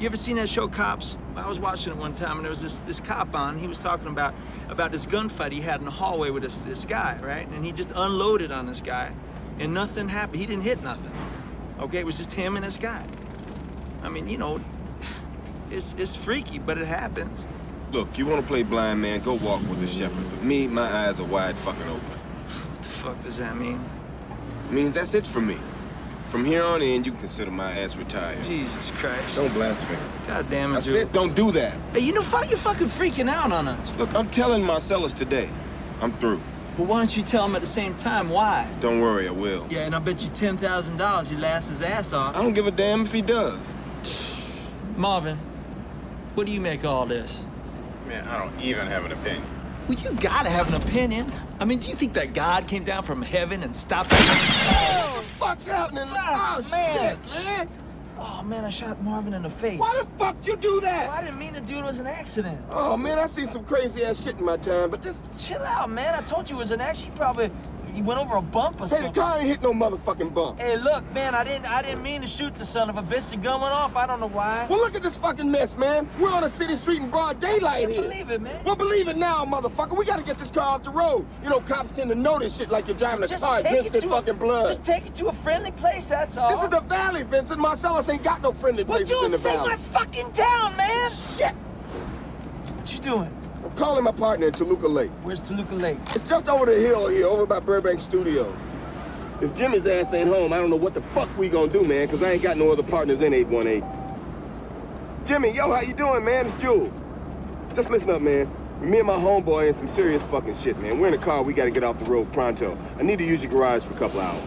You ever seen that show Cops? I was watching it one time and there was this this cop on. He was talking about about this gunfight he had in the hallway with this this guy, right? And he just unloaded on this guy, and nothing happened. He didn't hit nothing. Okay, it was just him and this guy. I mean, you know, it's it's freaky, but it happens. Look, you want to play blind man, go walk with a shepherd. But me, my eyes are wide fucking open. What the fuck does that mean? I mean, that's it for me. From here on in, you can consider my ass retired. Jesus Christ. Don't blaspheme. God damn it, I said don't do that. Hey, you know, fuck, you're fucking freaking out on us. Look, I'm telling Marcellus today. I'm through. But why don't you tell him at the same time why? Don't worry, I will. Yeah, and I bet you ten thousand dollars he laughs his ass off. I don't give a damn if he does. Marvin, what do you make of all this? Man, I don't even have an opinion. Well, you gotta have an opinion. I mean, do you think that God came down from heaven and stopped that? What the fuck's happening? Oh, oh man, shit, man. Oh man, I shot Marvin in the face. Why the fuck you do Oh, that? I didn't mean to do it. It was an accident. Oh, man, I seen some crazy ass shit in my time, but this... Chill out, man. I told you it was an accident. You probably you went over a bump or Hey, the car ain't hit no motherfucking bump. Hey, look, man. I didn't. I didn't mean to shoot the son of a bitch. The gun went off. I don't know why. Well, look at this fucking mess, man. We're on a city street in broad daylight here. Believe it, man. Well, believe it now, motherfucker. We gotta get this car off the road. You know, cops tend to notice shit like you're driving a Just car take against to fucking a, blood. Just take it to a friendly place. That's all. This is the valley, Vincent. Marcellus ain't got no friendly Well, places in the this ain't valley. my fucking town, man. Shit! What you doing? I'm calling my partner in Toluca Lake. Where's Toluca Lake? It's just over the hill here, over by Burbank Studios. If Jimmy's ass ain't home, I don't know what the fuck we gonna do, man, because I ain't got no other partners in 818. Jimmy, yo, how you doing, man? It's Jules. Just listen up, man. Me and my homeboy in some serious fucking shit, man. We're in a car, we gotta get off the road pronto. I need to use your garage for a couple hours.